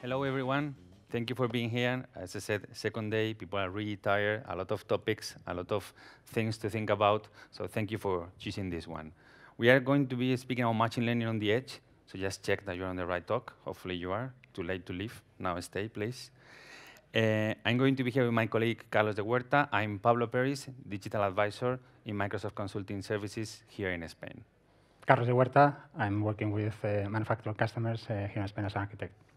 Hello, everyone. Thank you for being here. As I said, second day, people are really tired, a lot of topics, a lot of things to think about. So thank you for choosing this one. We are going to be speaking about machine learning on the edge. So just check that you're on the right talk. Hopefully you are. Too late to leave. Now stay, please. Uh, I'm going to be here with my colleague Carlos de Huerta. I'm Pablo Peris, digital advisor in Microsoft Consulting Services here in Spain. Carlos de Huerta. I'm working with uh, manufacturer customers uh, here in Spain as an architect.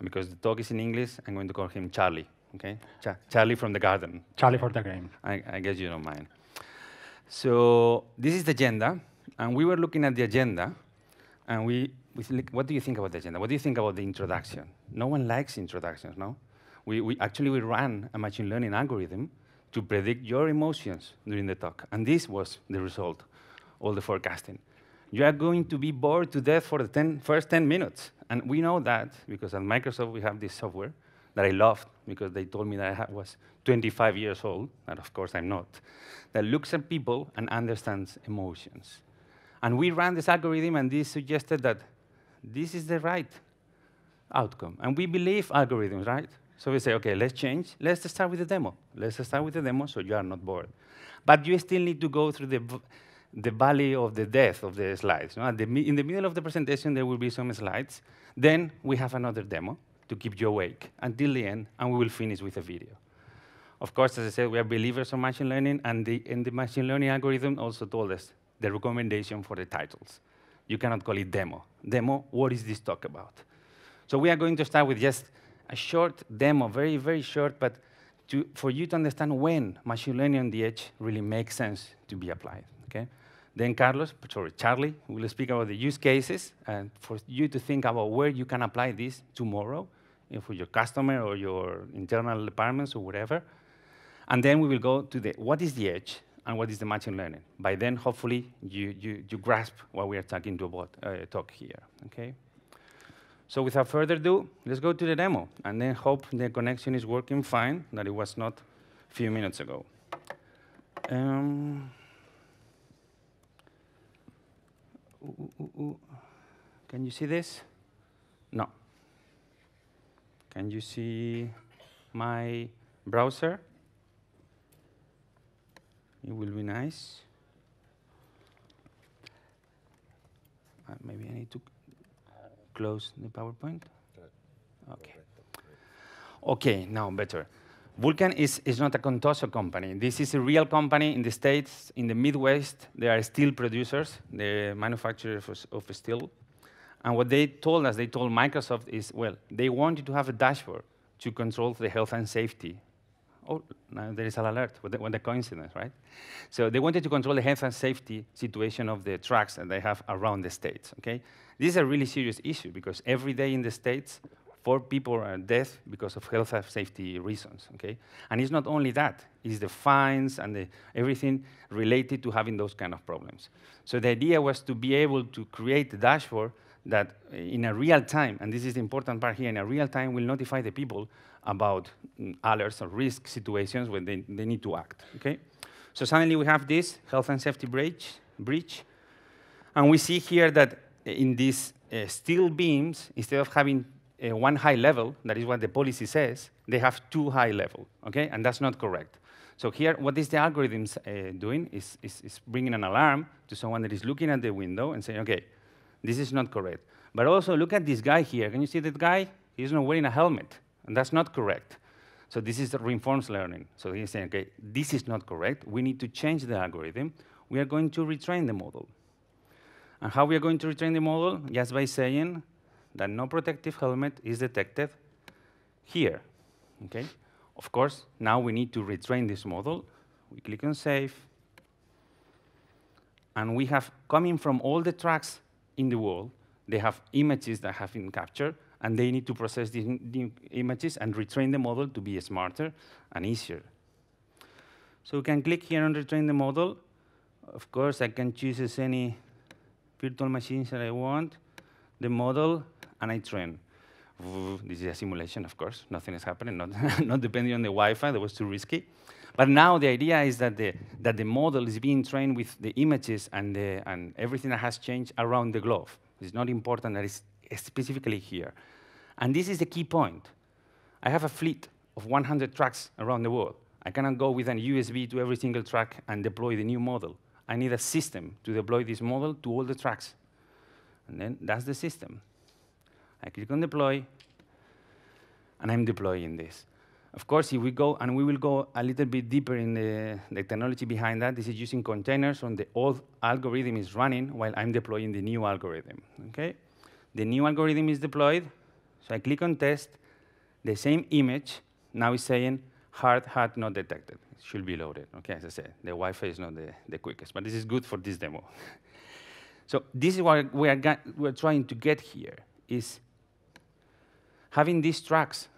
And because the talk is in English, I'm going to call him Charlie. Okay, Ch Charlie from the garden. Charlie for the game. I, I guess you don't mind. So this is the agenda, and we were looking at the agenda, and we, we what do you think about the agenda? What do you think about the introduction? No one likes introductions, no? We, we actually we ran a machine learning algorithm to predict your emotions during the talk, and this was the result, all the forecasting. You are going to be bored to death for the ten, first 10 minutes, and we know that because at Microsoft we have this software that I loved because they told me that I was 25 years old, and of course I'm not, that looks at people and understands emotions. And we ran this algorithm, and this suggested that this is the right outcome. And we believe algorithms, right? So we say, OK, let's change. Let's start with the demo. Let's start with the demo so you are not bored. But you still need to go through the, the valley of the death of the slides. No? The, in the middle of the presentation, there will be some slides. Then we have another demo to keep you awake until the end, and we will finish with a video. Of course, as I said, we are believers of machine learning, and the, and the machine learning algorithm also told us the recommendation for the titles. You cannot call it demo. Demo, what is this talk about? So we are going to start with just a short demo, very, very short, but to, for you to understand when machine learning on the edge really makes sense to be applied, okay? Then Carlos, sorry, Charlie, will speak about the use cases and for you to think about where you can apply this tomorrow for your customer or your internal departments or whatever. And then we will go to the what is the edge and what is the machine learning. By then, hopefully, you, you, you grasp what we are talking to about uh, talk here, okay? So without further ado, let's go to the demo and then hope the connection is working fine, that it was not a few minutes ago. Um, ooh, ooh, ooh. Can you see this? No. Can you see my browser? It will be nice. Uh, maybe I need to close the PowerPoint. Okay. Okay, now better. Vulcan is, is not a Contoso company. This is a real company in the States, in the Midwest. They are steel producers, the manufacturers of, of steel. And what they told us, they told Microsoft is, well, they wanted to have a dashboard to control the health and safety. Oh, now there is an alert. What, the, what a coincidence, right? So they wanted to control the health and safety situation of the trucks that they have around the states, okay? This is a really serious issue because every day in the states, four people are dead because of health and safety reasons, okay? And it's not only that, it's the fines and the, everything related to having those kind of problems. So the idea was to be able to create a dashboard that in a real time, and this is the important part here, in a real time will notify the people about mm, alerts or risk situations when they, they need to act, okay? So suddenly we have this health and safety breach, breach and we see here that in these uh, steel beams, instead of having uh, one high level, that is what the policy says, they have two high level, okay? And that's not correct. So here, what is the algorithm uh, doing is, is, is bringing an alarm to someone that is looking at the window and saying, okay, this is not correct. But also look at this guy here. Can you see that guy? He's not wearing a helmet, and that's not correct. So this is reinforced learning. So he's saying, okay, this is not correct. We need to change the algorithm. We are going to retrain the model. And how we are going to retrain the model? Just by saying that no protective helmet is detected here, okay? Of course, now we need to retrain this model. We click on Save. And we have, coming from all the tracks in the world, they have images that have been captured, and they need to process these images and retrain the model to be smarter and easier. So we can click here on retrain the model. Of course, I can choose any virtual machines that I want, the model, and I train. This is a simulation, of course. Nothing is happening, not, not depending on the Wi-Fi. That was too risky. But now the idea is that the, that the model is being trained with the images and, the, and everything that has changed around the globe. It's not important that it's specifically here. And this is the key point. I have a fleet of 100 trucks around the world. I cannot go with an USB to every single truck and deploy the new model. I need a system to deploy this model to all the trucks. And then that's the system. I click on deploy, and I'm deploying this. Of course, if we go, and we will go a little bit deeper in the, the technology behind that, this is using containers on the old algorithm is running while I'm deploying the new algorithm, okay? The new algorithm is deployed, so I click on test, the same image now is saying hard hat not detected. It should be loaded, okay, as I said. The Wi-Fi is not the, the quickest, but this is good for this demo. so this is what we are we're trying to get here, is having these tracks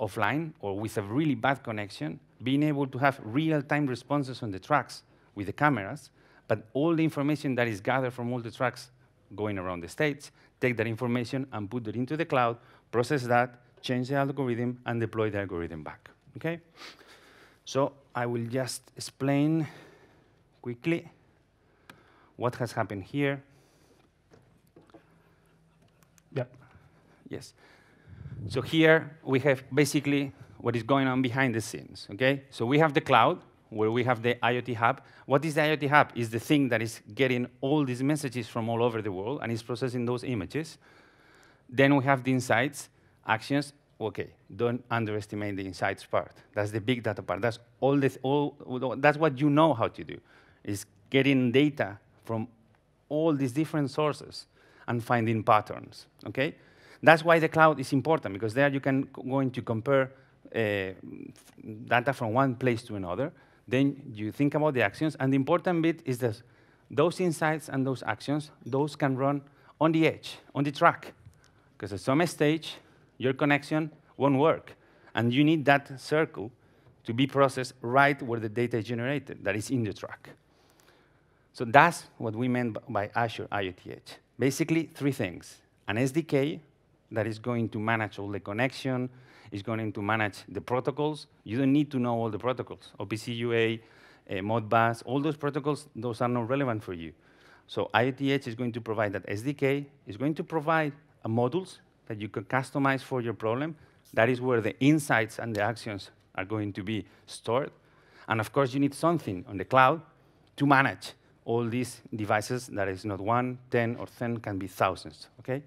offline or with a really bad connection, being able to have real-time responses on the tracks with the cameras, but all the information that is gathered from all the tracks going around the states, take that information and put it into the cloud, process that, change the algorithm, and deploy the algorithm back. Okay? So I will just explain quickly what has happened here. Yep. Yes. So here we have basically what is going on behind the scenes, okay? So we have the cloud, where we have the IoT hub. What is the IoT hub? Is the thing that is getting all these messages from all over the world and is processing those images. Then we have the insights, actions. Okay, don't underestimate the insights part. That's the big data part. That's all this, all, that's what you know how to do, is getting data from all these different sources and finding patterns, okay? That's why the cloud is important, because there you can going to compare uh, data from one place to another. Then you think about the actions, and the important bit is that those insights and those actions, those can run on the edge, on the track, because at some stage, your connection won't work, and you need that circle to be processed right where the data is generated, that is in the track. So that's what we meant by Azure IoT Edge. Basically, three things. An SDK that is going to manage all the connection, is going to manage the protocols. You don't need to know all the protocols. OPC UA, uh, Modbus, all those protocols, those are not relevant for you. So IoT Edge is going to provide that SDK, is going to provide modules that you can customize for your problem. That is where the insights and the actions are going to be stored. And of course, you need something on the cloud to manage all these devices that is not one, 10, or 10 can be thousands, okay?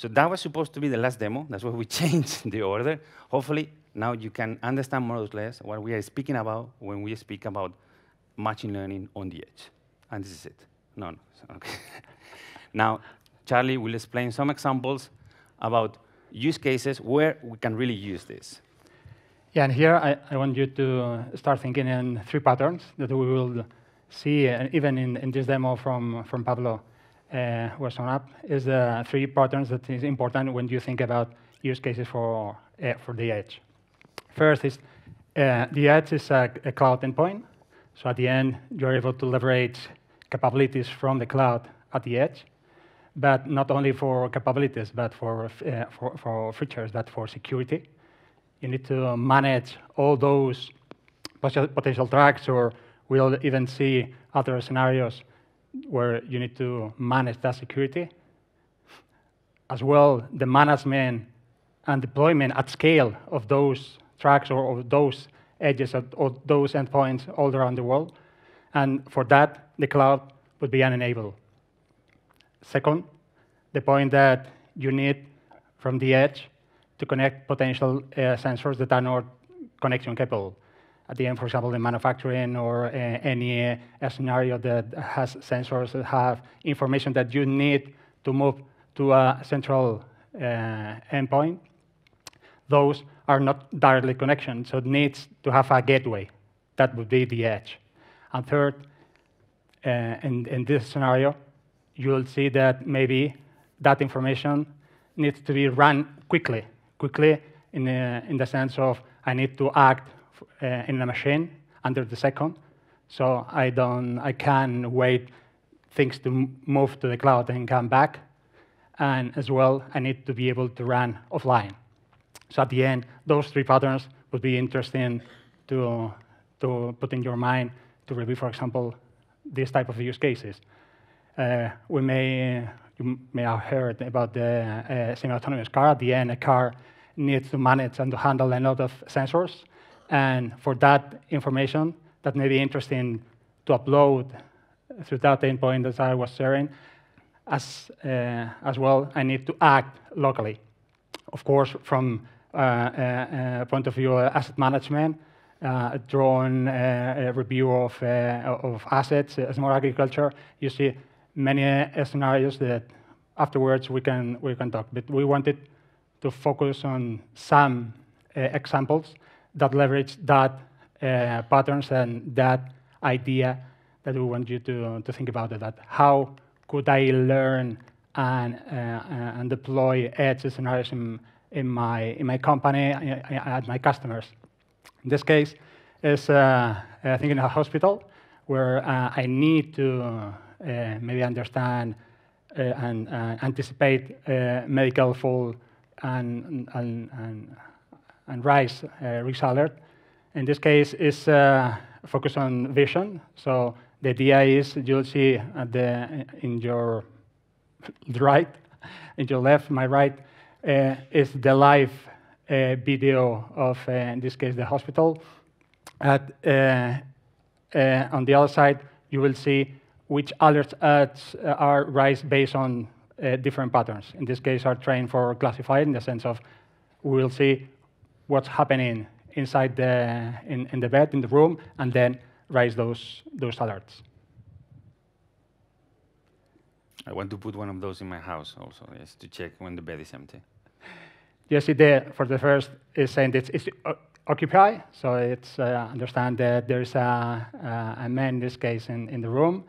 So that was supposed to be the last demo. That's why we changed the order. Hopefully, now you can understand more or less what we are speaking about when we speak about machine learning on the edge. And this is it. No, no. Okay. now, Charlie will explain some examples about use cases where we can really use this. Yeah, and here I, I want you to start thinking in three patterns that we will see, uh, even in, in this demo from, from Pablo uh, was on up is the three patterns that is important when you think about use cases for, uh, for the edge. First is uh, the edge is a, a, cloud endpoint. So at the end, you're able to leverage capabilities from the cloud at the edge, but not only for capabilities, but for, uh, for, for features, but for security. You need to manage all those potential tracks, or we'll even see other scenarios where you need to manage that security. As well, the management and deployment at scale of those tracks or of those edges or those endpoints all around the world. And for that, the cloud would be unenable. Second, the point that you need from the edge to connect potential uh, sensors that are not connection capable at the end, for example, in manufacturing or uh, any uh, scenario that has sensors that have information that you need to move to a central uh, endpoint, those are not directly connected, so it needs to have a gateway. That would be the edge. And third, in, in this scenario, you'll see that maybe that information needs to be run quickly, quickly in, the, in the sense of I need to act in a machine under the second. So I don't, I can wait things to move to the cloud and come back. And as well, I need to be able to run offline. So at the end, those three patterns would be interesting to, to put in your mind to review, for example, this type of use cases. Uh, we may, you may have heard about the uh, semi-autonomous car. At the end, a car needs to manage and to handle a lot of sensors. And for that information, that may be interesting to upload through that endpoint that I was sharing, as, uh, as well, I need to act locally. Of course, from uh, uh, uh point of view of asset management, uh, drone uh, review of, of assets, smart agriculture, you see many scenarios that afterwards we can, we can talk. But we wanted to focus on some examples that leverage that patterns and that idea that we want you to, to think about that how could I learn and, uh, uh and deploy edge scenarios in, in, my, in my company, at my customers. In this case, is uh, I think in a hospital where uh, I need to uh, maybe understand uh, and anticipate medical fall and, and, and, and rise risk alert. In this case, is focus on vision. So the idea is you'll see at the, in your right, in your left, my right, uh, is the live uh, video of, uh, in this case, the hospital. At, uh, uh, on the other side, you will see which alerts are raised based on uh, different patterns. In this case, are trained for classifying in the sense of we will see what's happening inside the, in, in the bed, in the room, and then raise those, those alerts. I want to put one of those in my house also, yes, to check when the bed is empty. Yes, it did. For the first, is saying that it's uh, occupy, so it's uh, understand that there's a, a, man in this case in, in the room,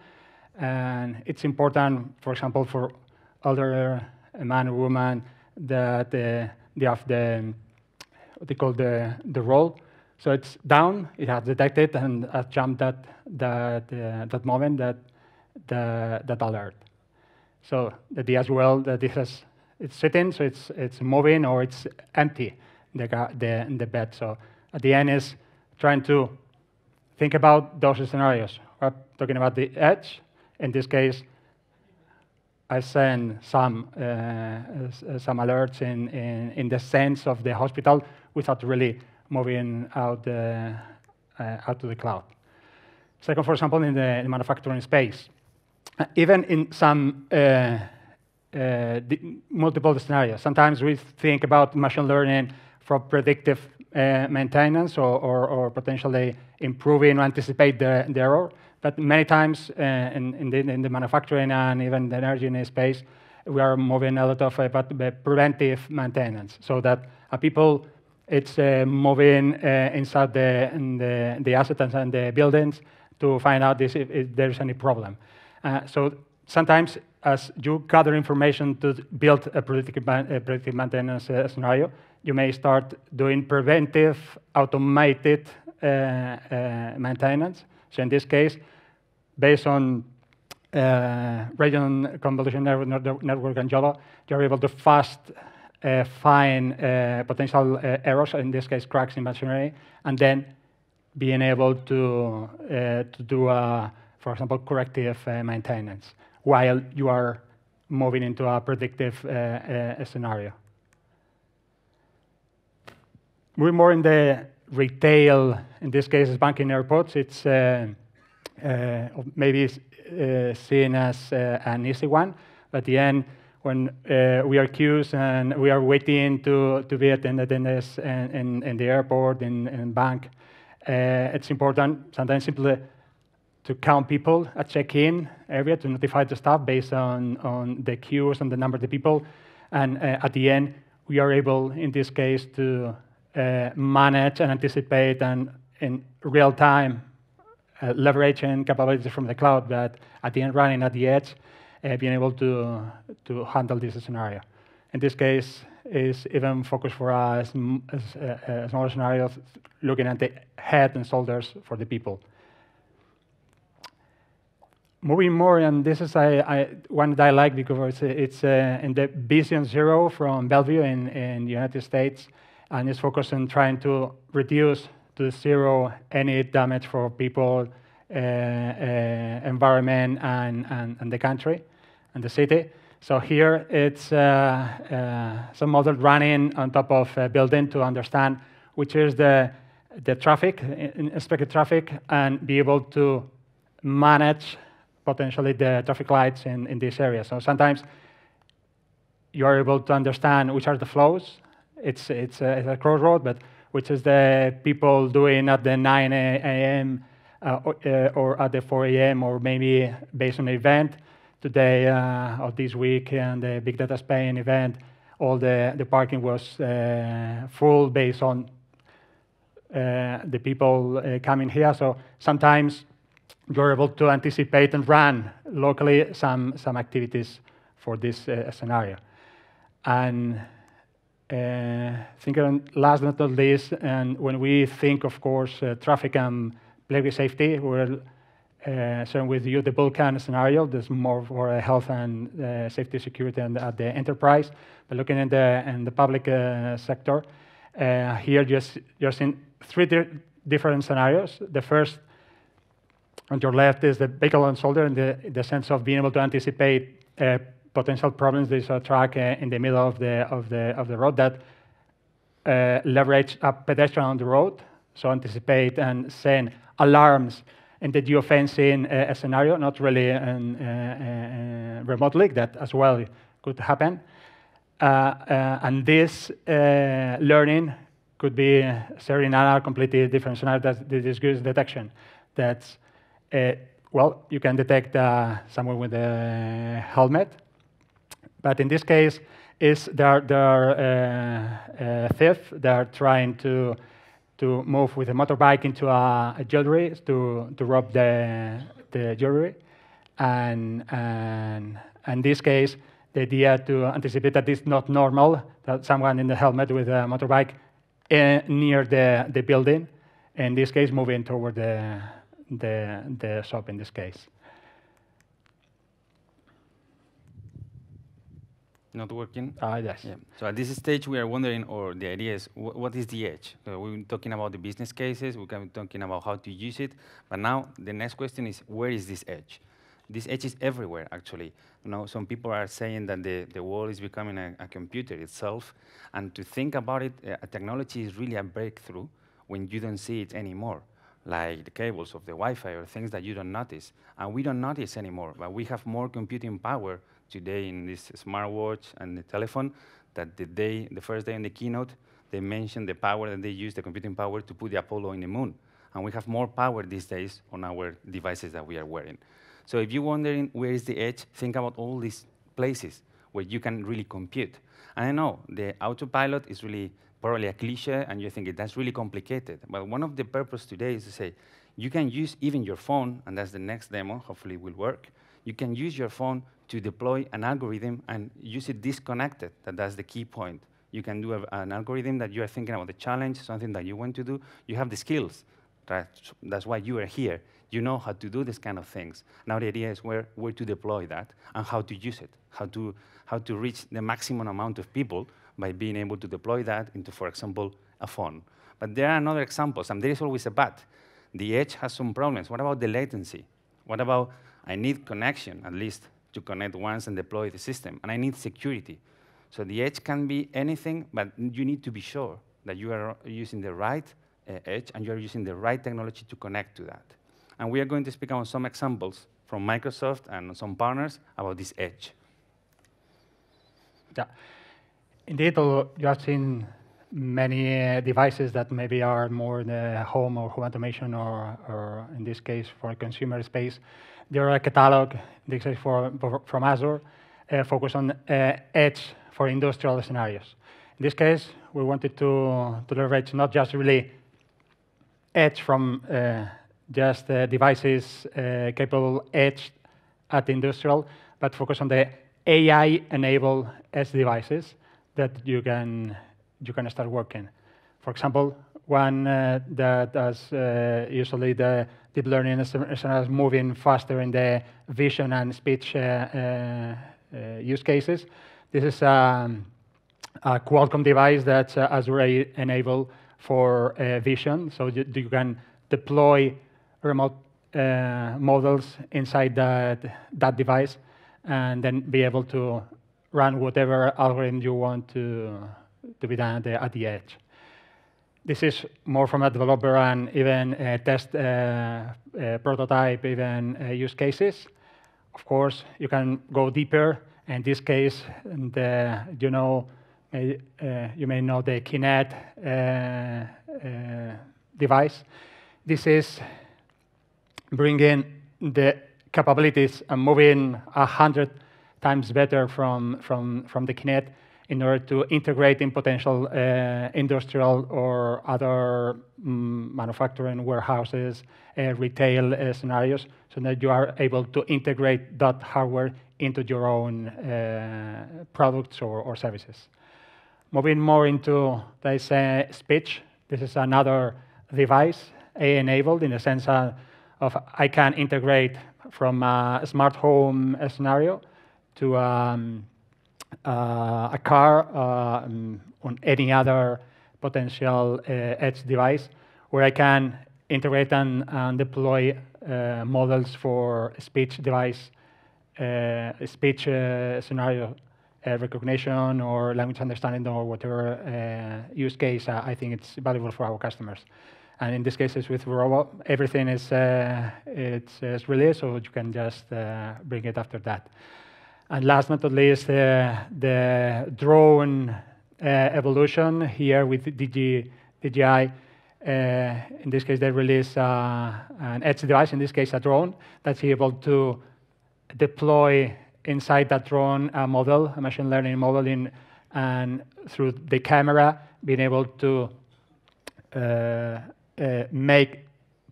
and it's important, for example, for other a man or woman that uh, they have the what they call the the role so it's down, it has detected and has jumped that, that, uh, that moment, that, the, that alert. So the idea as well that this has, it's sitting, so it's, it's moving or it's empty, the, the, the bed. So at the end is trying to think about those scenarios. We're talking about the edge. In this case, I send some, uh, some alerts in, in, in the sense of the hospital without really moving out, uh, out to the cloud. Second, for example, in the, in the manufacturing space. Uh, even in some uh, uh, multiple scenarios. Sometimes we think about machine learning for predictive uh, maintenance or, or, or, potentially improving or anticipate the, the error. But many times uh, in, in, the, in, the, manufacturing and even the energy space, we are moving a lot of uh, preventive maintenance so that people it's uh, moving uh, inside the, the, the assets and the buildings to find out this, if, if there's any problem. Uh, so sometimes as you gather information to build a predictive, a predictive maintenance uh, scenario, you may start doing preventive, automated uh, uh, maintenance. So in this case, based on region convolution network, and YOLO, you're able to fast uh, find uh, potential uh, errors, in this case cracks in machinery, and then being able to, to do, for example, corrective maintenance while you are moving into a predictive scenario. We're more in the retail, in this case, banking airports. It's uh, uh, maybe uh, seen as an easy one, but at the end, when uh, we are queues and we are waiting to, to be attended in, this, in, in, the airport, in, in bank, uh, it's important sometimes simply to count people at check-in area to notify the staff based on, on the queues and the number of the people. And uh, at the end, we are able, in this case, to uh, manage and anticipate and in real time uh, leveraging capabilities from the cloud, but at the end running at the edge uh, being able to, to handle this scenario. In this case, is even focused for us as, uh, smaller scenarios, looking at the head and shoulders for the people. Moving more, and this is I, I, one that I like because it's, it's uh, in the Vision Zero from Bellevue in, in the United States, and it's focused on trying to reduce to zero any damage for people, uh, uh, environment, and, and, and the country and the city. So here it's uh, uh, some model running on top of a building to understand which is the, the traffic, expected traffic, and be able to manage potentially the traffic lights in, in this area. So sometimes you are able to understand which are the flows. It's, it's, a, it's a crossroad, but which is the people doing at the 9 a.m. Uh, or, uh, at the 4 a.m. or maybe based on the event today uh, or this week and the Big Data Spain event, all the, the parking was uh, full based on uh, the people uh, coming here. So sometimes you're able to anticipate and run locally some, some activities for this scenario. And uh, thinking last but not least, and when we think, of course, uh, traffic and public safety, we're uh, sharing with you the Vulcan scenario. There's more for health and safety, security, and at the enterprise. But looking in the in the public sector, here just you're seeing three di different scenarios. The first on your left is the vehicle and soldier in the, the sense of being able to anticipate uh, potential problems. There's a track uh, in the middle of the, of the, of the road that uh, leverage a pedestrian on the road, so anticipate and send alarms in the geofencing uh, scenario, not really um, uh, uh, remotely, that as well could happen. Uh, and this learning could be shared in another completely different scenario, that's the disguise detection. That's, well, you can detect someone with a helmet, but in this case, is they're, they're uh, uh, thief. They're trying to to move with a motorbike into a, a jewelry to to rob the the jewelry, and and in this case, the idea to anticipate that it's not normal that someone in the helmet with a motorbike uh, near the the building, in this case, moving toward the the the shop in this case. Not working? Ah, yes. Yeah. So at this stage, we are wondering, or the idea is, wh what is the edge? So we've been talking about the business cases, we've been talking about how to use it, but now the next question is, where is this edge? This edge is everywhere, actually. You know, some people are saying that the, the world is becoming a, a computer itself, and to think about it, uh, technology is really a breakthrough when you don't see it anymore like the cables of the Wi-Fi or things that you don't notice. And we don't notice anymore, but we have more computing power today in this smartwatch and the telephone that the day, the first day in the keynote, they mentioned the power that they use, the computing power, to put the Apollo in the moon. And we have more power these days on our devices that we are wearing. So if you're wondering where is the edge, think about all these places where you can really compute. And I know the autopilot is really probably a cliche, and you think that's really complicated. But one of the purpose today is to say, you can use even your phone, and that's the next demo, hopefully it will work. You can use your phone to deploy an algorithm and use it disconnected. That that's the key point. You can do a, an algorithm that you are thinking about the challenge, something that you want to do. You have the skills. That's, why you are here. You know how to do these kind of things. Now the idea is where, where to deploy that and how to use it, how to, how to reach the maximum amount of people by being able to deploy that into, for example, a phone. But there are other examples, and there is always a but. The edge has some problems. What about the latency? What about I need connection, at least to connect once and deploy the system. And I need security. So the edge can be anything, but you need to be sure that you are using the right uh, edge and you are using the right technology to connect to that. And we are going to speak on some examples from Microsoft and some partners about this edge. Yeah. Indeed, you have seen many uh, devices that maybe are more the home or home automation or, or in this case for consumer space are a catalog, is for, from Azure, uh, focused on uh, edge for industrial scenarios. In this case, we wanted to, to leverage not just really edge from uh, just uh, devices uh, capable edge at industrial, but focus on the AI-enabled edge devices that you can, you can start working. For example, one uh, that does usually the deep learning is, is moving faster in the vision and speech uh, uh, uh use cases. This is um, a Qualcomm device that's uh, Azure enable for vision, so you, you, can deploy remote models inside that, that device and then be able to run whatever algorithm you want to, to be done at the, at the edge. This is more from a developer and even uh, test uh, uh, prototype, even uh, use cases. Of course, you can go deeper. In this case, and you know, you may know the Kinect device. This is bringing the capabilities and moving a hundred times better from, from, from the Kinect in order to integrate in potential uh, industrial or other um, manufacturing warehouses, uh, retail uh, scenarios, so that you are able to integrate that hardware into your own uh, products or, or, services. Moving more into this uh, speech, this is another device, A-enabled, in the sense of I can integrate from a smart home scenario to um, a car uh, um, on any other potential uh, edge device where I can integrate and, and deploy models for speech device, speech scenario recognition or language understanding or whatever use case I think it's valuable for our customers. And in this case, it's with Roobo. Everything is uh, it's, it's, released, so you can just uh, bring it after that. And last but not least, uh, the drone uh, evolution here with DJI. Uh, in this case, they release uh, an edge device, in this case, a drone, that's able to deploy inside that drone a model, a machine learning model, in, and through the camera, being able to uh, uh, make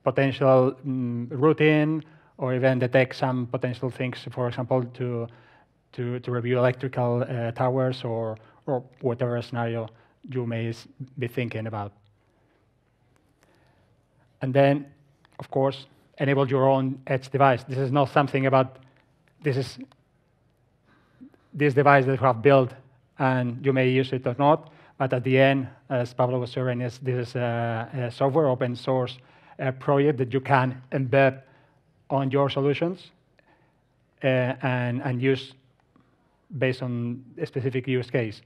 potential um, routing or even detect some potential things, for example, to to, to review electrical uh, towers or, or whatever scenario you may be thinking about. And then, of course, enable your own edge device. This is not something about, this is this device that you have built and you may use it or not, but at the end, as Pablo was sharing, this is a, a software open source uh, project that you can embed on your solutions uh, and, and use based on a specific use case.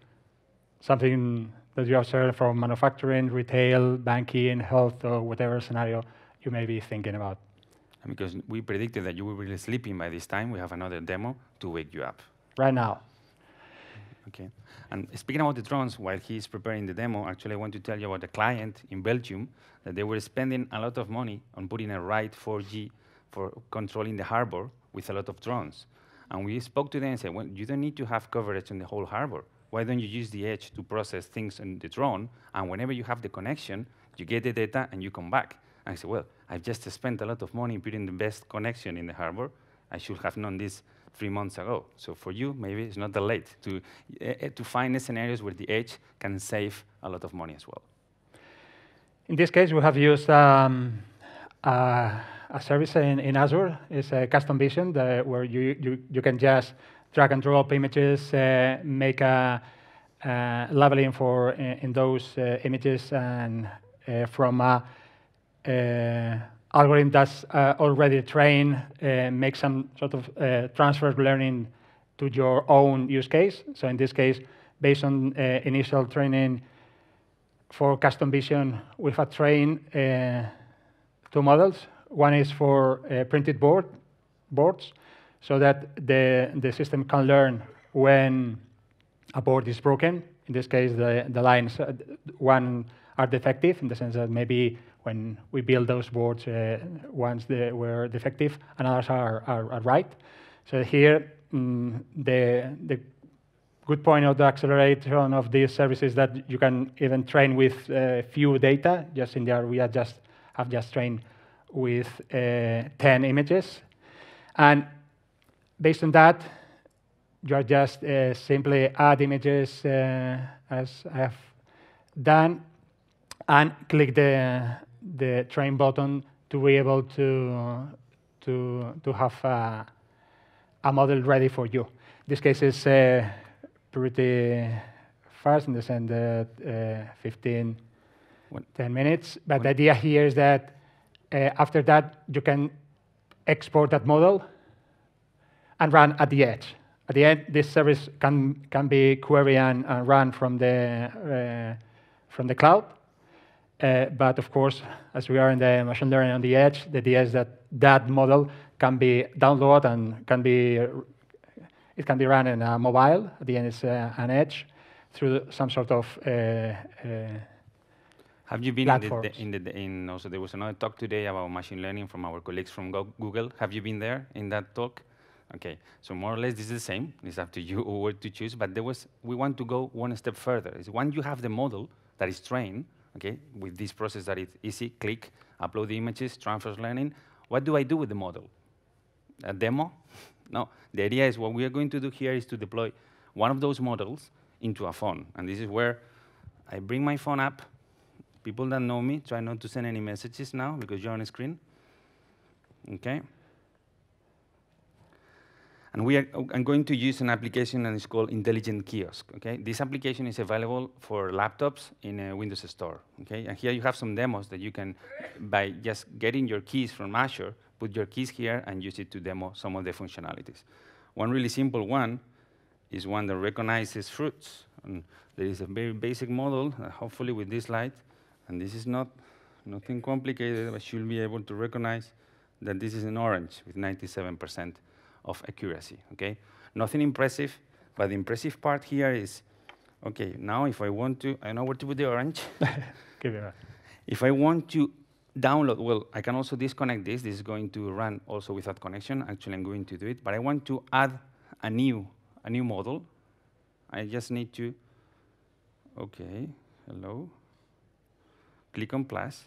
Something that you observe from manufacturing, retail, banking, health, or whatever scenario you may be thinking about. And because we predicted that you will be sleeping by this time, we have another demo to wake you up. Right now. Okay. And speaking about the drones, while he's preparing the demo, actually I want to tell you about a client in Belgium that they were spending a lot of money on putting a right 4G for controlling the harbor with a lot of drones. And we spoke to them and said, well, you don't need to have coverage in the whole harbor. Why don't you use the edge to process things on the drone? And whenever you have the connection, you get the data and you come back. And I said, well, I've just spent a lot of money putting the best connection in the harbor. I should have known this three months ago. So for you, maybe it's not that late to, uh, to find scenarios where the edge can save a lot of money as well. In this case, we have used um, uh, a service in, in Azure is a custom vision that, where you, you, you can just drag and drop images, uh, make a, a leveling for in, in those uh, images, and uh, from a, a, algorithm that's uh, already trained, uh, make some sort of uh, transfer learning to your own use case. So in this case, based on initial training for custom vision, we have trained two models one is for uh, printed board, boards, so that the, the system can learn when a board is broken. In this case, the, the lines, uh, one are defective in the sense that maybe when we build those boards, uh, ones they were defective and others are, are, are right. So here, mm, the, the good point of the acceleration of these services is that you can even train with uh, few data. Just in there, we are just have just trained with uh, 10 images. And based on that, you are just uh, simply add images uh, as I have done and click the, the train button to be able to, to, to have a, a model ready for you. This case is uh, pretty fast in the sense that uh, 15, 10 minutes. But the idea here is that after that, you can export that model and run at the edge. at the end, this service can, can be queried and, and run from the, uh, from the cloud. Uh, but of course, as we are in the machine learning on the edge, the idea is that that model can be downloaded and can be, it can be run in a mobile. At the end, it's uh, an edge through some sort of uh, uh, have you been in the, in the, in also there was another talk today about machine learning from our colleagues from Google. Have you been there in that talk? Okay, so more or less this is the same. It's up to you where to choose, but there was, we want to go one step further. Is once you have the model that is trained, okay, with this process that is easy, click, upload the images, transfer learning, what do I do with the model? A demo? No, the idea is what we are going to do here is to deploy one of those models into a phone. And this is where I bring my phone up. People that know me, try not to send any messages now because you're on screen. Okay? And we are, I'm going to use an application that is called Intelligent Kiosk. Okay, this application is available for laptops in a Windows Store. Okay, and here you have some demos that you can, by just getting your keys from Azure, put your keys here and use it to demo some of the functionalities. One really simple one is one that recognizes fruits. And there is a very basic model, uh, hopefully with this light, and this is not nothing complicated, but you'll be able to recognize that this is an orange with 97 percent of accuracy, okay? Nothing impressive, but the impressive part here is, okay, now if I want to, I know where to put the orange. Give it If I want to download, well, I can also disconnect this. This is going to run also without connection. Actually, I'm going to do it, but I want to add a new, a new model. I just need to, okay, hello. Click on plus.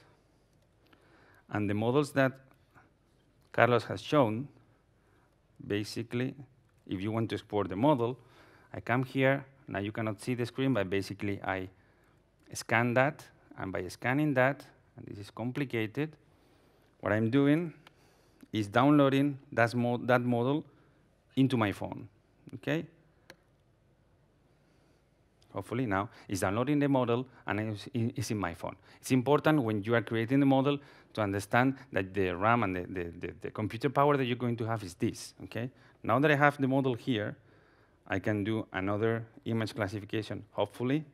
And the models that Carlos has shown basically, if you want to export the model, I come here. Now you cannot see the screen, but basically I scan that. And by scanning that, and this is complicated, what I'm doing is downloading that, mo that model into my phone. Okay? Hopefully now, is downloading the model and it's in my phone. It's important when you are creating the model to understand that the RAM and the, the, the, the, computer power that you're going to have is this, okay? Now that I have the model here, I can do another image classification. Hopefully,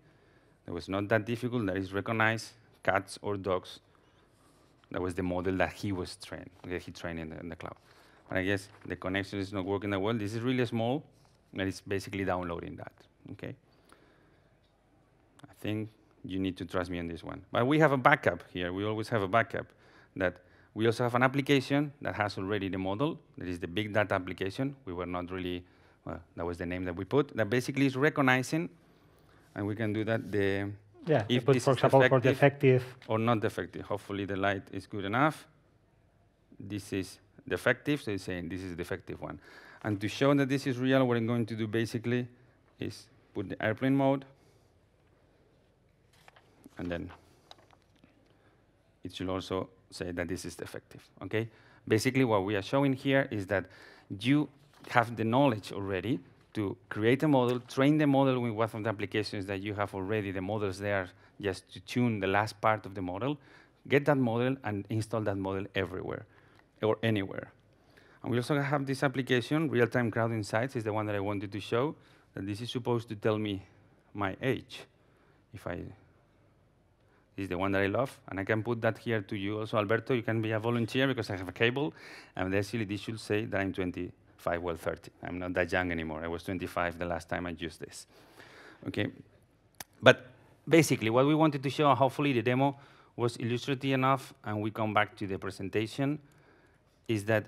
it was not that difficult, that is recognize cats or dogs. That was the model that he was trained, that he trained in the, in the cloud. But I guess the connection is not working that well. This is really small, and it's basically downloading that, okay? I think you need to trust me on this one. But we have a backup here. We always have a backup that we also have an application that has already the model. That is the big data application. We were not really, well, that was the name that we put. That basically is recognizing, and we can do that, the yeah, if put, for example, for defective. Or not defective. Hopefully the light is good enough. This is defective, so it's saying this is a defective one. And to show that this is real, what I'm going to do basically is put the airplane mode, and then it should also say that this is effective, okay? Basically, what we are showing here is that you have the knowledge already to create a model, train the model with one of the applications that you have already, the models there, just to tune the last part of the model, get that model and install that model everywhere or anywhere. And we also have this application, Real-Time Crowd Insights is the one that I wanted to show, that this is supposed to tell me my age. If I is the one that I love, and I can put that here to you also. Alberto, you can be a volunteer because I have a cable, and basically this should say that I'm 25, well 30. I'm not that young anymore. I was 25 the last time I used this. Okay, but basically what we wanted to show, hopefully the demo was illustrative enough, and we come back to the presentation, is that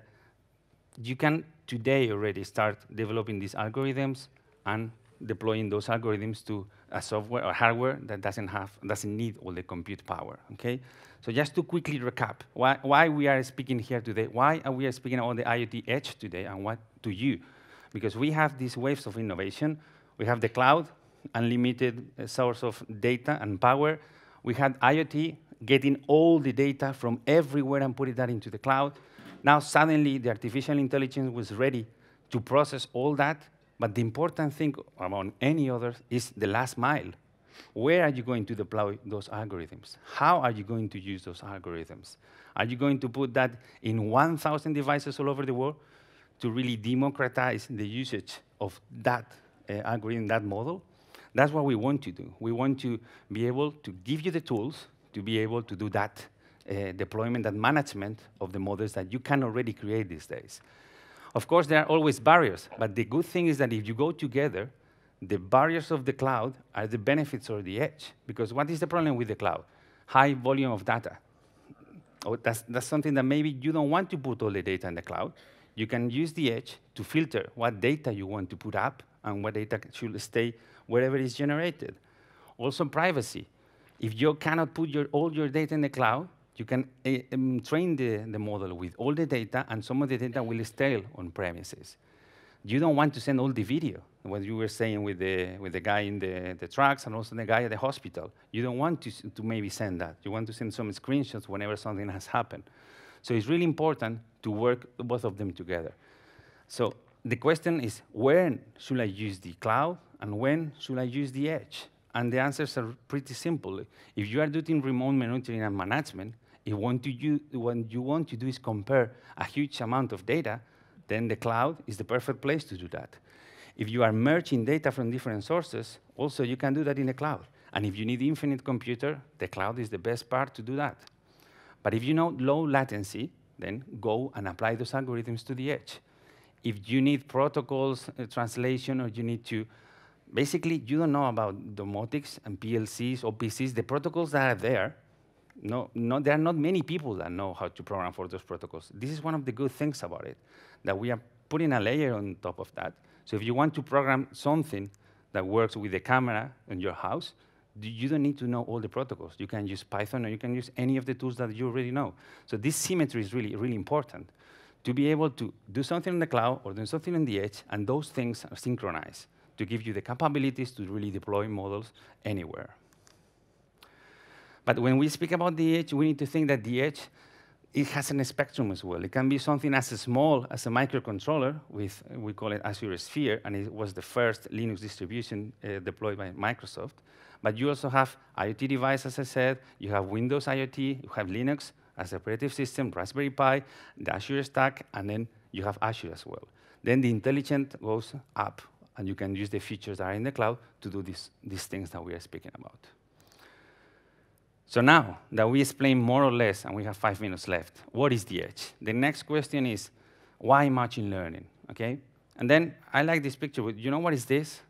you can today already start developing these algorithms and deploying those algorithms to a software or hardware that doesn't have doesn't need all the compute power. Okay, so just to quickly recap, why, why we are speaking here today? Why are we speaking on the IoT edge today, and what to you? Because we have these waves of innovation. We have the cloud, unlimited uh, source of data and power. We had IoT getting all the data from everywhere and putting that into the cloud. Now suddenly the artificial intelligence was ready to process all that but the important thing among any others is the last mile. Where are you going to deploy those algorithms? How are you going to use those algorithms? Are you going to put that in 1,000 devices all over the world to really democratize the usage of that uh, algorithm, that model. That's what we want to do. We want to be able to give you the tools to be able to do that uh, deployment and management of the models that you can already create these days. Of course, there are always barriers, but the good thing is that if you go together, the barriers of the cloud are the benefits of the edge. Because what is the problem with the cloud? High volume of data. Oh, that's, that's something that maybe you don't want to put all the data in the cloud. You can use the edge to filter what data you want to put up and what data should stay wherever it's generated. Also privacy. If you cannot put your, all your data in the cloud, you can um, train the, the model with all the data, and some of the data will stay on premises. You don't want to send all the video, what you were saying with the, with the guy in the, the trucks and also the guy at the hospital. You don't want to, to maybe send that. You want to send some screenshots whenever something has happened. So it's really important to work both of them together. So the question is, when should I use the cloud and when should I use the edge? And the answers are pretty simple. If you are doing remote monitoring and management, if what you, you want to do is compare a huge amount of data, then the cloud is the perfect place to do that. If you are merging data from different sources, also you can do that in the cloud. And if you need infinite computer, the cloud is the best part to do that. But if you know low latency, then go and apply those algorithms to the edge. If you need protocols, uh, translation, or you need to, basically, you don't know about domotics and PLCs or PCs, the protocols that are there, no, no, there are not many people that know how to program for those protocols. This is one of the good things about it, that we are putting a layer on top of that. So if you want to program something that works with the camera in your house, you don't need to know all the protocols. You can use Python or you can use any of the tools that you already know. So this symmetry is really, really important to be able to do something in the cloud or do something on the edge, and those things are synchronized to give you the capabilities to really deploy models anywhere. But when we speak about the edge, we need to think that the edge it has a spectrum as well. It can be something as small as a microcontroller with, we call it Azure Sphere, and it was the first Linux distribution uh, deployed by Microsoft. But you also have IoT devices, as I said, you have Windows IoT, you have Linux as a operative system, Raspberry Pi, the Azure Stack, and then you have Azure as well. Then the intelligent goes up, and you can use the features that are in the cloud to do this, these things that we are speaking about. So now that we explain more or less, and we have five minutes left, what is the edge? The next question is, why machine learning, okay? And then I like this picture. You know what is this?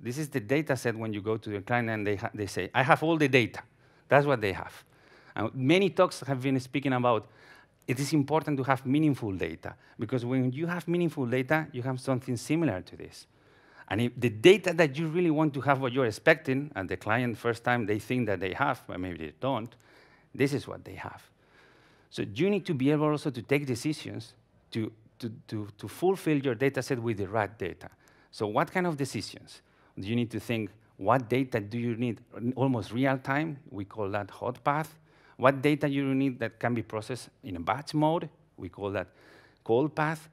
This is the data set when you go to the client and they, they say, I have all the data. That's what they have. And many talks have been speaking about it is important to have meaningful data because when you have meaningful data, you have something similar to this. And if the data that you really want to have what you're expecting, and the client first time they think that they have, but maybe they don't, this is what they have. So you need to be able also to take decisions to, to, to, to fulfill your data set with the right data. So what kind of decisions? Do you need to think, what data do you need almost real time? We call that hot path. What data you need that can be processed in a batch mode? We call that cold path.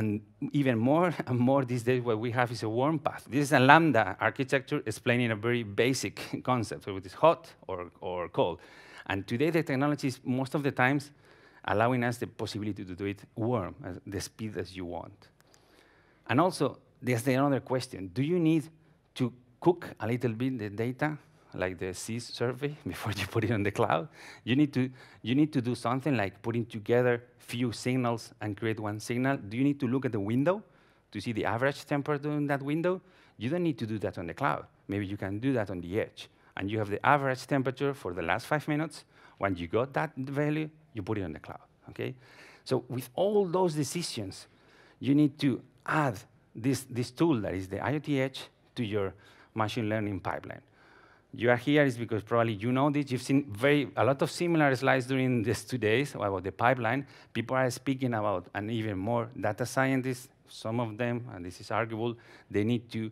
And even more and more these days, what we have is a warm path. This is a Lambda architecture explaining a very basic concept, so it is hot or, or cold. And today, the technology is most of the times allowing us the possibility to do it warm, at the speed as you want. And also, there's the other question. Do you need to cook a little bit the data, like the SIS survey, before you put it on the cloud? You need to, you need to do something like putting together few signals and create one signal, do you need to look at the window to see the average temperature in that window? You don't need to do that on the cloud. Maybe you can do that on the edge. And you have the average temperature for the last five minutes. When you got that value, you put it on the cloud, okay? So with all those decisions, you need to add this, this tool that is the IoT Edge to your machine learning pipeline you are here is because probably you know this. You've seen very a lot of similar slides during these two days about the pipeline. People are speaking about, and even more data scientists, some of them, and this is arguable, they need to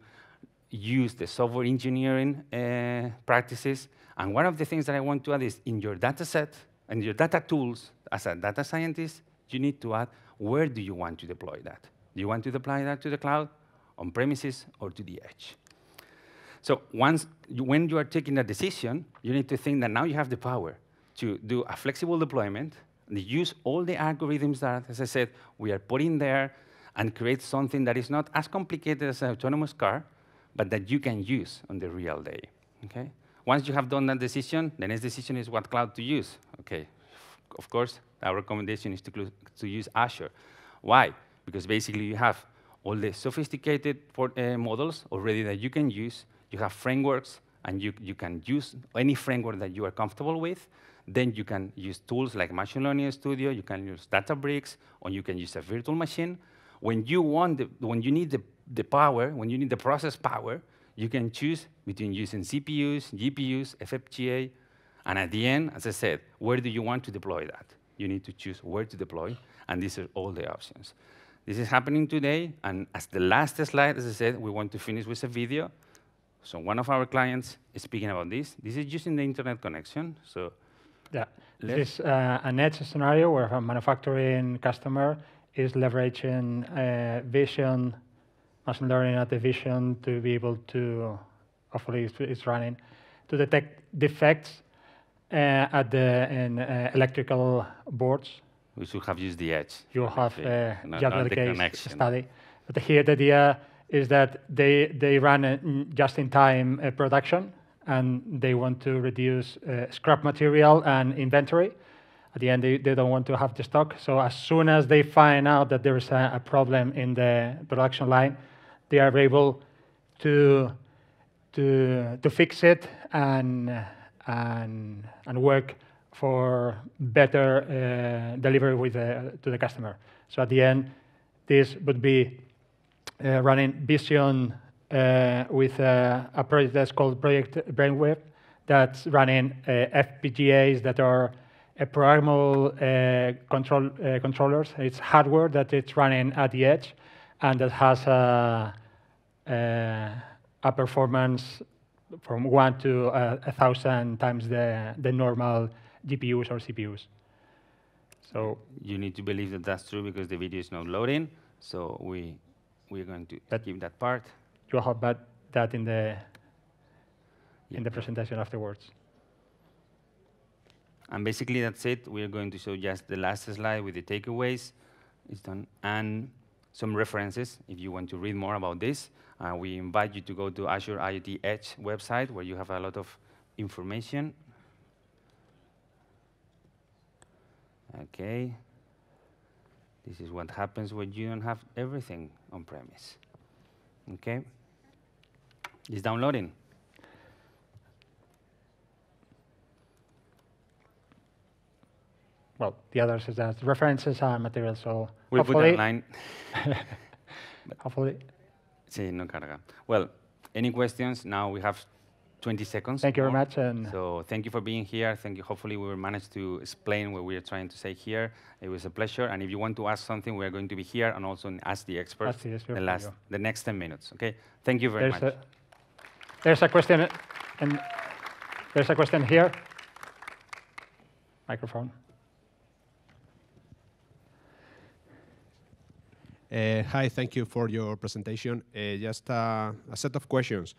use the software engineering uh, practices. And one of the things that I want to add is in your data set and your data tools, as a data scientist, you need to add where do you want to deploy that? Do you want to deploy that to the cloud, on premises, or to the edge? So once, when you are taking a decision, you need to think that now you have the power to do a flexible deployment, and use all the algorithms that, as I said, we are putting there, and create something that is not as complicated as an autonomous car, but that you can use on the real day. Okay? Once you have done that decision, the next decision is what cloud to use. Okay, of course, our recommendation is to, to use Azure. Why? Because basically you have all the sophisticated uh, models already that you can use. You have frameworks, and you, you can use any framework that you are comfortable with. Then you can use tools like Machine Learning Studio, you can use Databricks, or you can use a virtual machine. When you want, the, when you need the, the power, when you need the process power, you can choose between using CPUs, GPUs, FPGA, and at the end, as I said, where do you want to deploy that? You need to choose where to deploy, and these are all the options. This is happening today, and as the last slide, as I said, we want to finish with a video. So one of our clients is speaking about this. This is using the internet connection. So yeah, this is uh, an edge scenario where a manufacturing customer is leveraging uh, vision machine learning at the vision to be able to, hopefully it's, it's running, to detect defects uh, at the in, uh, electrical boards. We should have used the edge. You have uh, not, not the case study. But here the idea is that they, they run just-in-time uh, production and they want to reduce uh, scrap material and inventory. At the end, they, they don't want to have the stock. So as soon as they find out that there is a, a problem in the production line, they are able to to to fix it and and and work for better uh, delivery with the, to the customer. So at the end, this would be uh, running Vision uh, with a, a, project that's called Project Brainwave that's running uh, FPGAs that are programmable uh, control, uh, controllers. It's hardware that it's running at the edge and that has a, a, a performance from one to a, a, thousand times the, the normal GPUs or CPUs. So you need to believe that that's true because the video is not loading. So we we're going to that keep that part. You'll have that, that in the in the presentation afterwards. And basically that's it. We're going to show just the last slide with the takeaways. It's done. And some references if you want to read more about this. Uh, we invite you to go to Azure IoT Edge website where you have a lot of information. Okay. This is what happens when you don't have everything on premise. Okay. It's downloading. well, the others is that references and material, So we'll put online. hopefully. Sí, no carga. Well, any questions? Now we have 20 seconds. Thank you more. very much. And so thank you for being here. Thank you. Hopefully we will manage to explain what we are trying to say here. It was a pleasure. And if you want to ask something, we are going to be here and also ask the experts ask the, expert the, last, the next 10 minutes. Okay. Thank you very there's much. A, there's a question, and there's a question here. Microphone. Uh, hi, thank you for your presentation. Uh, just uh, a set of questions.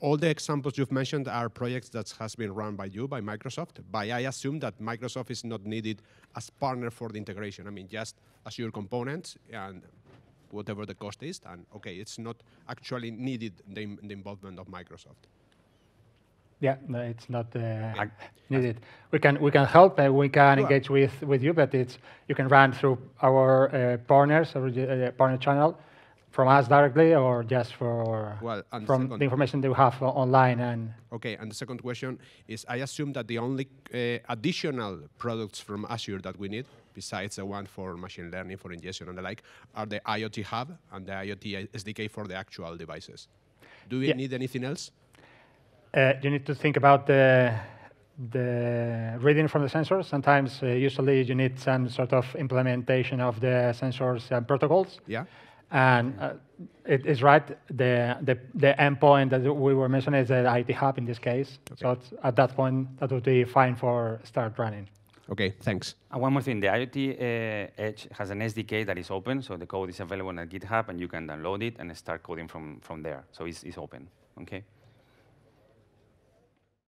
All the examples you've mentioned are projects that has been run by you, by Microsoft, but I assume that Microsoft is not needed as partner for the integration. I mean, just Azure components and whatever the cost is, and okay, it's not actually needed the, the involvement of Microsoft. Yeah, no, it's not uh, needed. We can we can help and we can engage with, with you, but it's you can run through our uh, partners our uh, partner channel from us directly or just for well, from the, the, information that we have online and okay and the second question is i assume that the only uh, additional products from azure that we need besides the one for machine learning for ingestion and the like are the iot hub and the iot sdk for the actual devices do we yeah. need anything else uh, you need to think about the the reading from the sensors. Sometimes, uh, usually, you need some sort of implementation of the sensors and protocols. Yeah. And uh, it is right. The, the the endpoint that we were mentioning is the IoT hub in this case. Okay. So at that point, that would be fine for start running. Okay, thanks. And one more thing, the IoT uh, Edge has an SDK that is open, so the code is available on GitHub, and you can download it and start coding from, from there. So it's, it's open, okay?